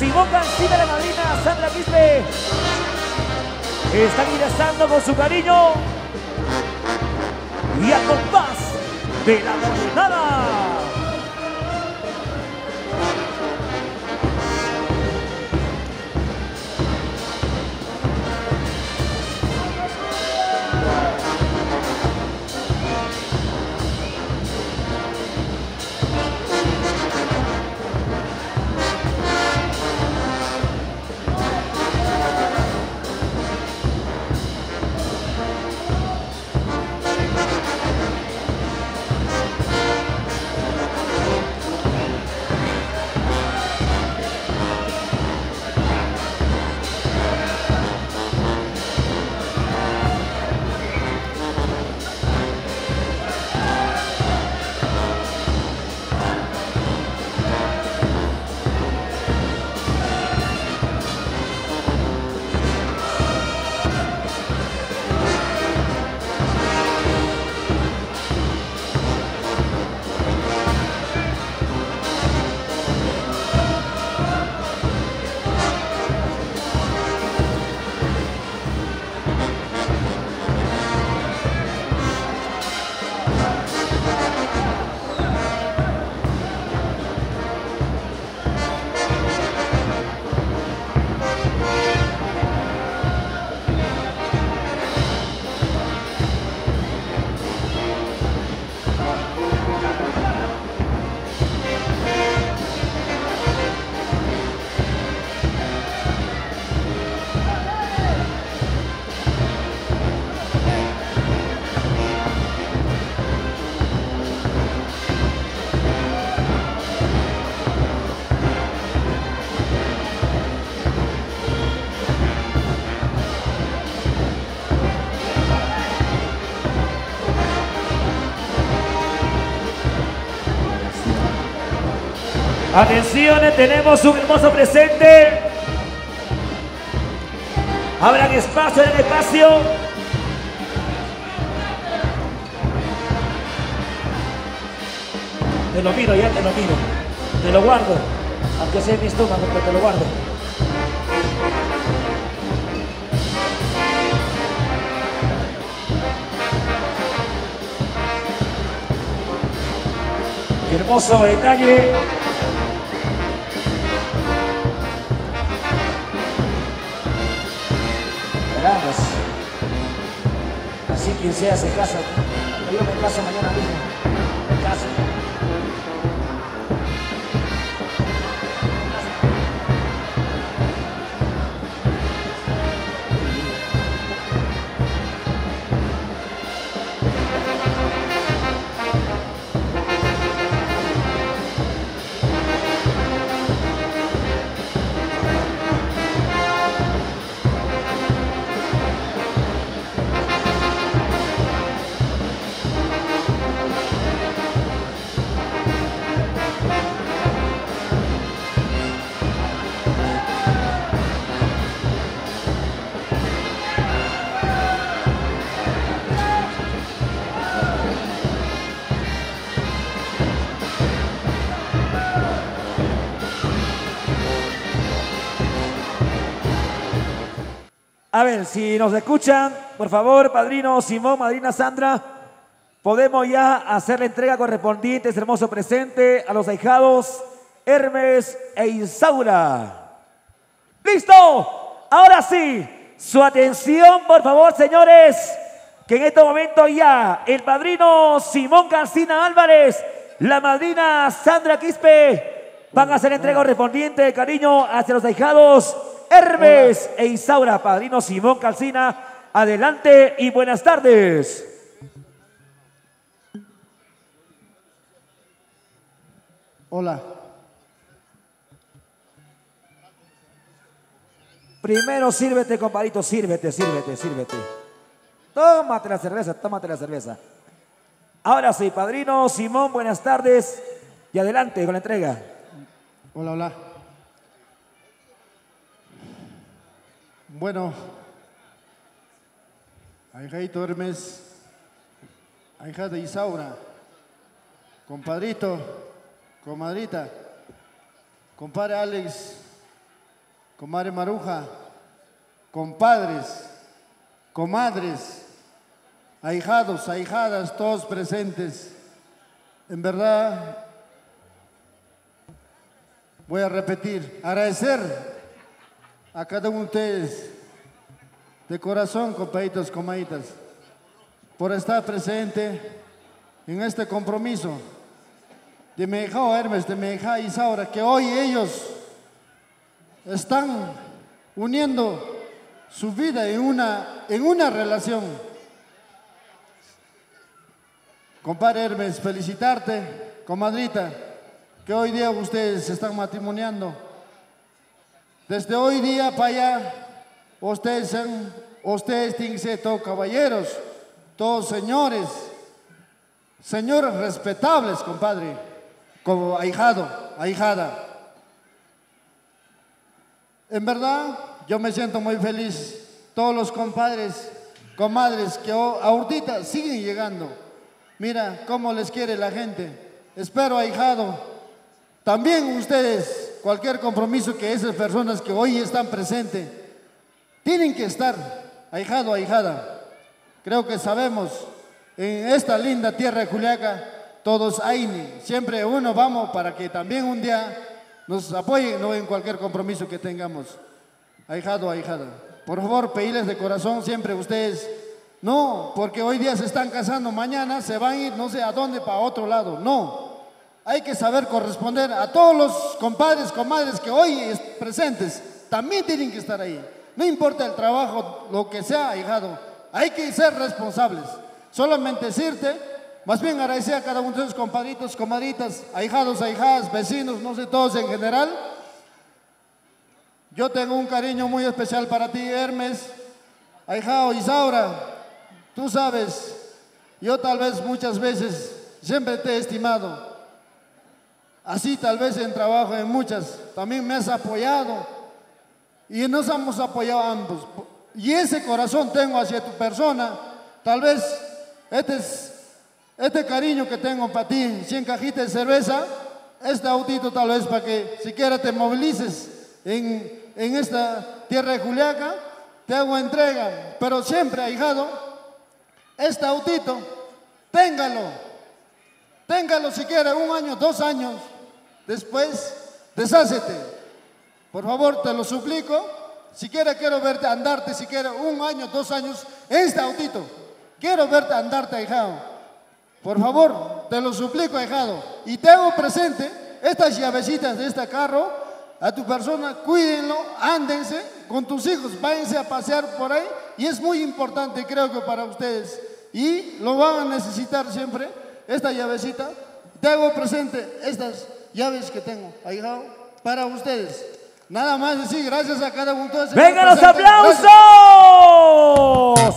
Simón Cancina, la madrina Sandra Quispe. Están ingresando con su cariño. Y a compás de la jornada. Atención, tenemos un hermoso presente. Abran espacio en el espacio. Te lo miro, ya te lo miro. Te lo guardo. Aunque sea en mi estómago, pero te lo guardo. Hermoso detalle. Así quien sea se casa. Yo me caso mañana mismo. A ver, si nos escuchan, por favor, padrino Simón, madrina Sandra, podemos ya hacer la entrega correspondiente, ese hermoso presente a los ahijados Hermes e Isaura. ¡Listo! Ahora sí, su atención, por favor, señores, que en este momento ya el padrino Simón Cancina Álvarez, la madrina Sandra Quispe, van a hacer entrega correspondiente cariño hacia los ahijados Hermes e Isaura, padrino Simón Calcina. Adelante y buenas tardes. Hola. Primero sírvete, compadrito, sírvete, sírvete, sírvete. Tómate la cerveza, tómate la cerveza. Ahora sí, padrino Simón, buenas tardes. Y adelante con la entrega. Hola, hola. Bueno, Aijaito Hermes, Aija de Isaura, compadrito, comadrita, compadre Alex comadre Maruja, compadres, comadres, ahijados, ahijadas, todos presentes. En verdad, voy a repetir, agradecer a cada uno de ustedes de corazón, compadritos, comaditas, por estar presente en este compromiso de Meja Hermes, de Meja Isaura, que hoy ellos están uniendo su vida en una, en una relación. Compadre Hermes, felicitarte, comadrita, que hoy día ustedes se están matrimoniando. Desde hoy día para allá, ustedes, son, ustedes tienen ser todos caballeros, todos señores, señores respetables, compadre, como ahijado, ahijada. En verdad, yo me siento muy feliz. Todos los compadres, comadres que ahorita siguen llegando. Mira cómo les quiere la gente. Espero, ahijado, también ustedes, cualquier compromiso que esas personas que hoy están presentes, tienen que estar, ahijado, ahijada. Creo que sabemos, en esta linda tierra de Juliaca, todos hay, siempre uno vamos para que también un día nos apoyen ¿no? en cualquier compromiso que tengamos. Ahijado, ahijada. Por favor, pedirles de corazón siempre ustedes, no, porque hoy día se están casando, mañana se van a ir no sé a dónde, para otro lado. No, hay que saber corresponder a todos los compadres, comadres que hoy presentes, también tienen que estar ahí. No importa el trabajo, lo que sea, ahijado, hay que ser responsables. Solamente decirte más bien agradecer a cada uno de esos compadritos, comadritas, ahijados, ahijadas, vecinos, no sé, todos en general. Yo tengo un cariño muy especial para ti, Hermes, ahijado Isaura. Tú sabes, yo tal vez muchas veces siempre te he estimado. Así tal vez en trabajo, en muchas, también me has apoyado. Y nos hemos apoyado ambos. Y ese corazón tengo hacia tu persona. Tal vez este es este cariño que tengo para ti, 100 cajitas de cerveza, este autito tal vez para que siquiera te movilices en, en esta tierra de Juliaca, te hago entrega. Pero siempre, ahijado, este autito, téngalo. Téngalo siquiera un año, dos años. Después, deshácete. Por favor, te lo suplico. Siquiera quiero verte andarte, siquiera un año, dos años, este autito. Quiero verte andarte, ahijado. Por favor, te lo suplico, ahijado. Y tengo presente estas llavecitas de este carro. A tu persona, cuídenlo, ándense con tus hijos, váyanse a pasear por ahí. Y es muy importante, creo que para ustedes. Y lo van a necesitar siempre, esta llavecita. Tengo presente estas llaves que tengo, ahijado, para ustedes. Nada más decir, gracias a cada uno de ustedes. ¡Vengan los aplausos!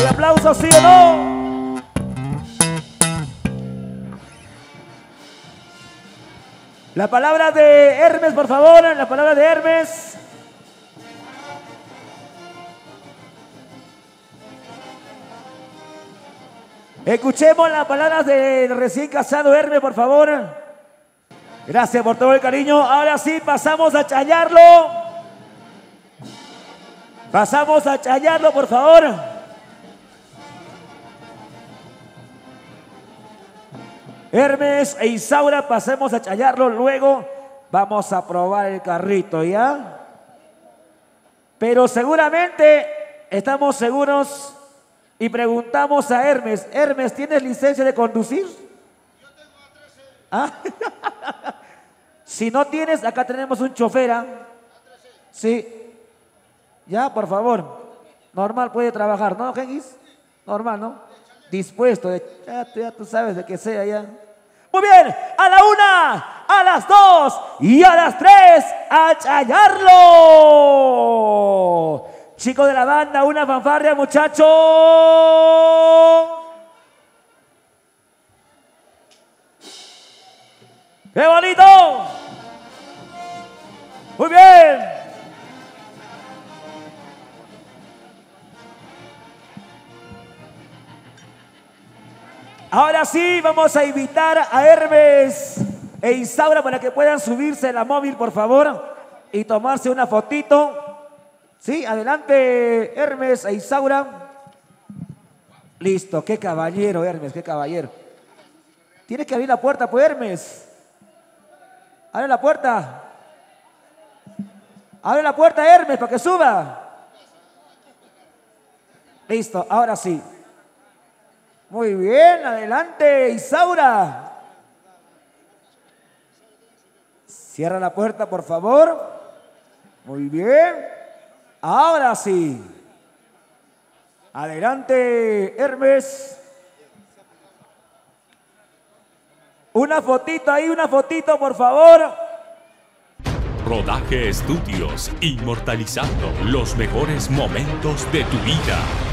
¿El aplauso sí o no? La palabra de Hermes, por favor, la palabra de Hermes. Escuchemos las palabras del recién casado Hermes, por favor. Gracias por todo el cariño. Ahora sí, pasamos a chayarlo. Pasamos a chayarlo, por favor. Hermes e Isaura, pasemos a chayarlo, luego vamos a probar el carrito, ¿ya? Pero seguramente estamos seguros y preguntamos a Hermes, Hermes, ¿tienes licencia de conducir? Yo tengo a 13. ¿Ah? si no tienes, acá tenemos un chofer. ¿ah? Sí. Ya, por favor. Normal puede trabajar, ¿no, Gengis? Normal, ¿no? Dispuesto, ya, ya tú sabes de que sea ya. Muy bien, a la una, a las dos y a las tres, a chayarlo. Chicos de la banda, una fanfarria, muchachos. ¡Qué bonito! Muy bien. Ahora sí, vamos a invitar a Hermes e Isaura para que puedan subirse a la móvil, por favor, y tomarse una fotito. Sí, adelante Hermes e Isaura. Listo, qué caballero Hermes, qué caballero. Tienes que abrir la puerta, pues Hermes. Abre la puerta. Abre la puerta Hermes para que suba. Listo, ahora sí. Muy bien, adelante Isaura. Cierra la puerta, por favor. Muy bien. Ahora sí. Adelante, Hermes. Una fotito ahí, una fotito, por favor. Rodaje Estudios, inmortalizando los mejores momentos de tu vida.